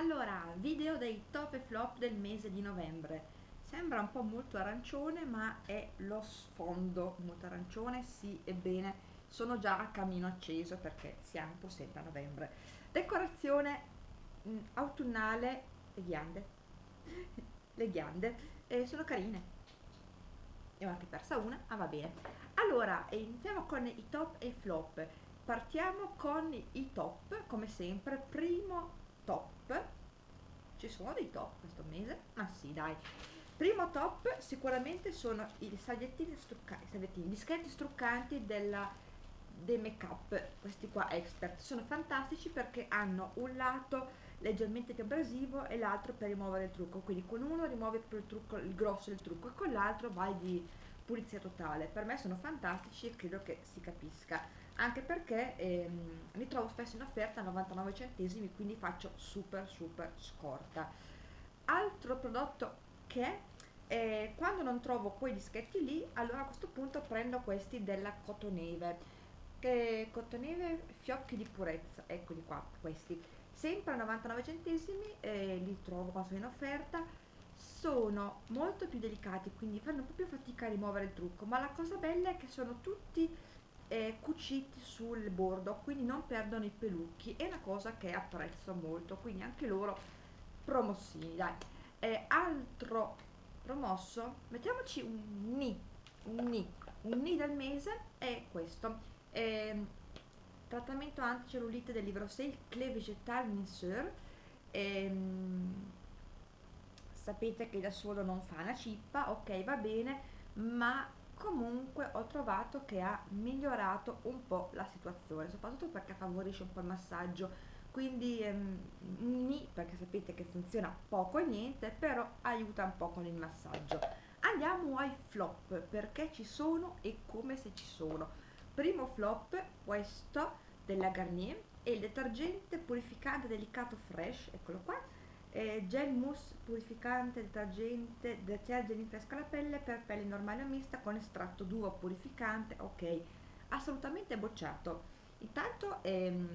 Allora, video dei top e flop del mese di novembre. Sembra un po' molto arancione, ma è lo sfondo molto arancione, sì, ebbene, sono già a cammino acceso perché siamo sempre a novembre. Decorazione mh, autunnale, le ghiande, le ghiande eh, sono carine. Ne ho anche persa una, ma ah, va bene. Allora, iniziamo con i top e i flop. Partiamo con i top, come sempre. Primo top. Ci sono dei top questo mese? Ma ah, sì dai. Primo top sicuramente sono i sagliettini struccanti sagliettini dischetti struccanti della dei make up questi qua expert. Sono fantastici perché hanno un lato leggermente più abrasivo e l'altro per rimuovere il trucco. Quindi con uno rimuovi il trucco il grosso del trucco e con l'altro vai di pulizia totale. Per me sono fantastici e credo che si capisca. Anche perché ehm, li trovo spesso in offerta a 99 centesimi quindi faccio super super scorta. Altro prodotto che eh, quando non trovo quei dischetti lì allora a questo punto prendo questi della Cotoneve. Che Cotoneve fiocchi di purezza eccoli qua questi. Sempre a 99 centesimi eh, li trovo quando sono in offerta sono molto più delicati quindi fanno più fatica a rimuovere il trucco ma la cosa bella è che sono tutti eh, cuciti sul bordo quindi non perdono i pelucchi è una cosa che apprezzo molto quindi anche loro promossini dai. Eh, altro promosso mettiamoci un ni un ni un ni del mese è questo. Eh, trattamento anticellulite del libro 6 Clé Vegetal Minceur ehm, sapete che da solo non fa una cippa ok va bene ma comunque ho trovato che ha migliorato un po' la situazione soprattutto perché favorisce un po' il massaggio. Quindi ehm, ni perché sapete che funziona poco e niente però aiuta un po' con il massaggio. Andiamo ai flop perché ci sono e come se ci sono. Primo flop questo della Garnier è il detergente purificante delicato fresh eccolo qua eh, gel mousse purificante detergente detergente rinfresca la pelle per pelle normale o mista con estratto duo purificante. Ok assolutamente bocciato. Intanto ehm,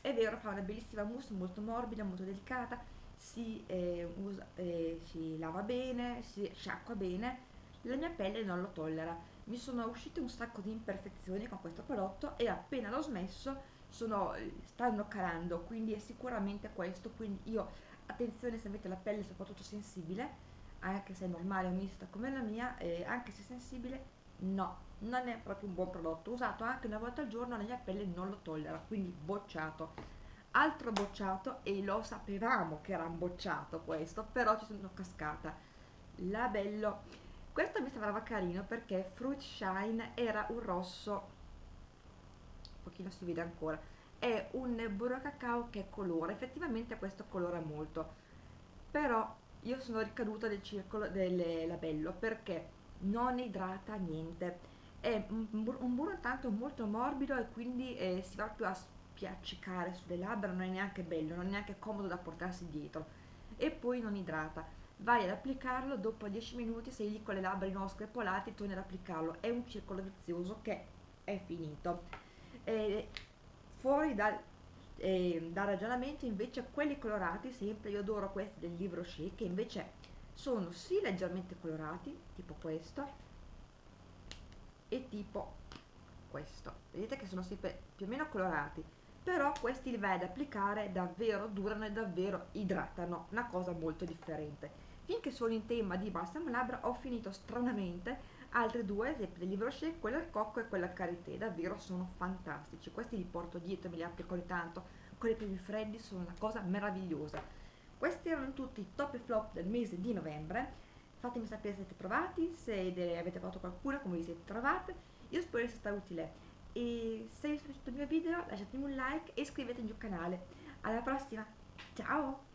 è vero fa una bellissima mousse molto morbida molto delicata. Si, eh, usa, eh, si lava bene si sciacqua bene. La mia pelle non lo tollera. Mi sono uscite un sacco di imperfezioni con questo prodotto e appena l'ho smesso sono, stanno calando quindi è sicuramente questo. Quindi io attenzione se avete la pelle soprattutto sensibile anche se è normale o mista come la mia eh, anche se sensibile no non è proprio un buon prodotto. Usato anche una volta al giorno la mia pelle non lo tollera quindi bocciato. Altro bocciato e lo sapevamo che era un bocciato questo però ci sono cascata. Labello. Questo mi sembrava carino perché fruit shine era un rosso. Un pochino si vede ancora è un burro cacao che colora effettivamente questo colora molto. Però io sono ricaduta del circolo del labello perché non idrata niente. È un, burro tanto molto morbido e quindi eh, si va più a spiaccicare sulle labbra non è neanche bello non è neanche comodo da portarsi dietro. E poi non idrata. Vai ad applicarlo dopo 10 minuti sei lì con le labbra non screpolate torni ad applicarlo. È un circolo vizioso che è finito. Eh, dal, eh, dal ragionamento invece quelli colorati sempre io adoro questi del libro Shea che invece sono sì leggermente colorati tipo questo e tipo questo. Vedete che sono sempre più o meno colorati però questi li vai ad applicare davvero durano e davvero idratano una cosa molto differente. Finché sono in tema di balsamo labbra ho finito stranamente altri due esempi del libro Shea, quello al cocco e quello al karité, davvero sono fantastici, questi li porto dietro, me li applico ogni tanto, con i primi freddi sono una cosa meravigliosa. Questi erano tutti i top e flop del mese di novembre, fatemi sapere se siete provati, se avete provato qualcuno, come vi siete trovate, io spero sia stato utile e se vi è piaciuto il mio video lasciatemi un like e iscrivetevi al mio canale. Alla prossima, ciao!